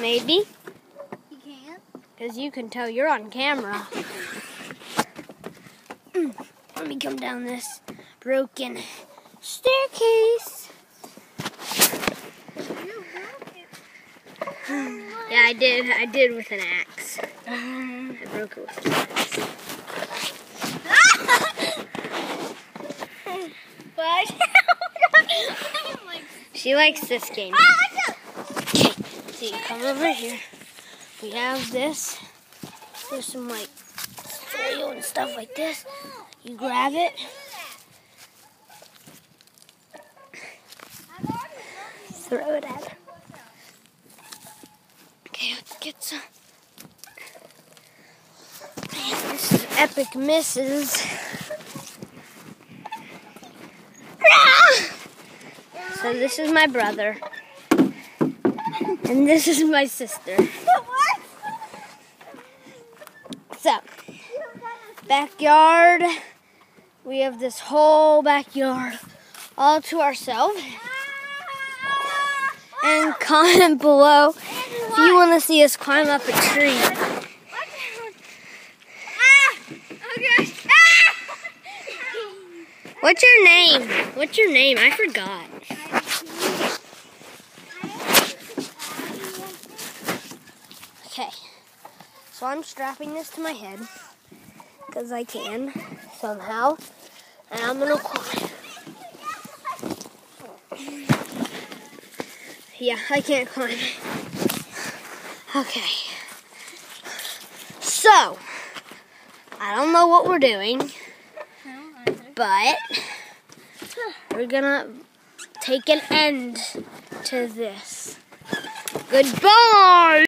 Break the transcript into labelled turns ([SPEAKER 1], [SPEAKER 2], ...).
[SPEAKER 1] Maybe.
[SPEAKER 2] You can't?
[SPEAKER 1] Because you can tell you're on camera. Mm, Let me come down this broken staircase.
[SPEAKER 2] You broke it.
[SPEAKER 1] Yeah, I did. I did with an axe. I broke it with an axe.
[SPEAKER 2] What?
[SPEAKER 1] She likes this game.
[SPEAKER 2] ah,
[SPEAKER 1] come over here. We have this. There's some like cereal and stuff like this. You grab it. Throw it at. Okay, let's get some. Man, this is epic misses. So this is my brother. And this is my sister.
[SPEAKER 2] what?
[SPEAKER 1] So, backyard. We have this whole backyard all to ourselves. And comment below if you want to see us climb up a tree.
[SPEAKER 2] Ah! Ah!
[SPEAKER 1] What's your name? What's your name? I forgot. Okay. So I'm strapping this to my head because I can somehow. And I'm to climb. Yeah, I can't climb. Okay. So, I don't know what we're doing, but we're gonna take an end to this. Goodbye!